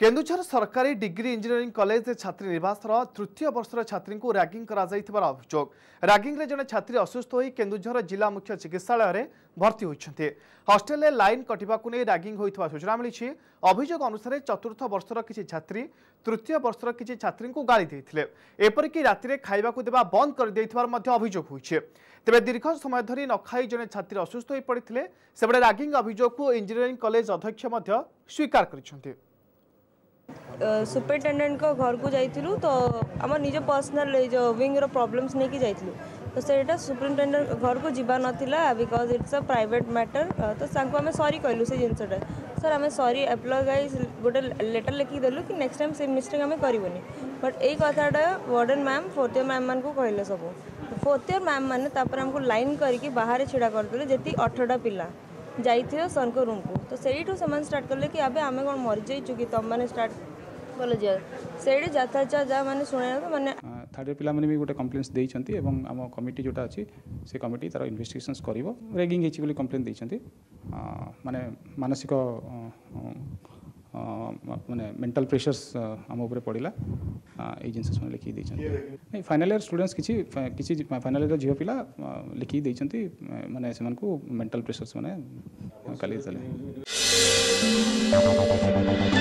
কেন্দুঝর সরকারি degree engineering college ছাত্রী নিবাসর তৃতীয় বর্ষর ছাত্রী র্যাগিং করা অভিযোগ র্যাগিংরে জন ছাত্রী অসুস্থ হয়ে কেন্দুঝর জেলা মুখ্য চিকিৎসাড়ে ভর্তি হয়েছেন হস্টেলে লাইন কটিবা র্যাগিং হয়ে সূচনা মিছে অভিযোগ অনুসারে চতুর্থ বর্ষর কিছু ছাত্রী তৃতীয় বর্ষর কিছু ছাত্রী গাড়ি দিয়ে এপরিকি রাতে খাইবা দেওয়া বন্ধ করে দিয়ে অভিযোগ হয়েছে তবে দীর্ঘ সময় ধর নখাই জনে ছাত্রী অসুস্থ হয়ে পড়ে সেপটে র্যাগিং অভিযোগ ইঞ্জিনিয়ারিং কলেজ অধ্যক্ষ স্বীকার করেছেন सुपरिटेडेन्ट घर को जाइलु तो आम निज पर्सनाल जो विंग रॉब्लम्स नहीं कि जाइलु तो, तो से सुपरिटेडे घर को जी ना because it's a private matter तो आम सरी कहलु से जिनसटा सर आम सरी एप्लगज गोटे लेटर लिखिक देलु कि नेक्स्ट टाइम से मिस्टेक आम कर बट यही कथा warden ma'am fourth year ma'am मान को कहले सब फोर्थ इयर मैम मैंने आमको लाइन करके बाहर ढड़ा करदे जी अठरटा पिला जाइए सर रूम को तो सही स्टार्ट कले कि अबे आमे कौन मरी जाइ कि तुम मैंने स्टार्ट ସେଇଠି ଯଥାର୍ଥ ଯାହା ମାନେ ଶୁଣିବାକୁ ମାନେ ଥାର୍ଡ଼ ଇୟର୍ ପିଲାମାନେ ବି ଗୋଟେ କମ୍ପ୍ଲେନ୍ସ ଦେଇଛନ୍ତି ଏବଂ ଆମ କମିଟି ଯେଉଁଟା ଅଛି ସେ କମିଟି ତାର ଇନଭେଷ୍ଟିଗେସନ୍ସ କରିବ ରେଗିଂ ହେଇଛି ବୋଲି କମ୍ପ୍ଲେନ୍ ଦେଇଛନ୍ତି ମାନେ ମାନସିକ ମାନେ ମେଣ୍ଟାଲ୍ ପ୍ରେସର୍ସ ଆମ ଉପରେ ପଡ଼ିଲା ଏଇ ଜିନିଷ ସେମାନେ ଲେଖିକି ଦେଇଛନ୍ତି ନାଇଁ ଫାଇନାଲ୍ ଇୟର୍ ଷ୍ଟୁଡେଣ୍ଟସ୍ କିଛି କିଛି ଫାଇନାଲ୍ ଇୟର୍ ଝିଅ ପିଲା ଲେଖିକି ଦେଇଛନ୍ତି ମାନେ ସେମାନଙ୍କୁ ମେଣ୍ଟାଲ୍ ପ୍ରେସର୍ସ ମାନେ କାଲି ଦେଲେ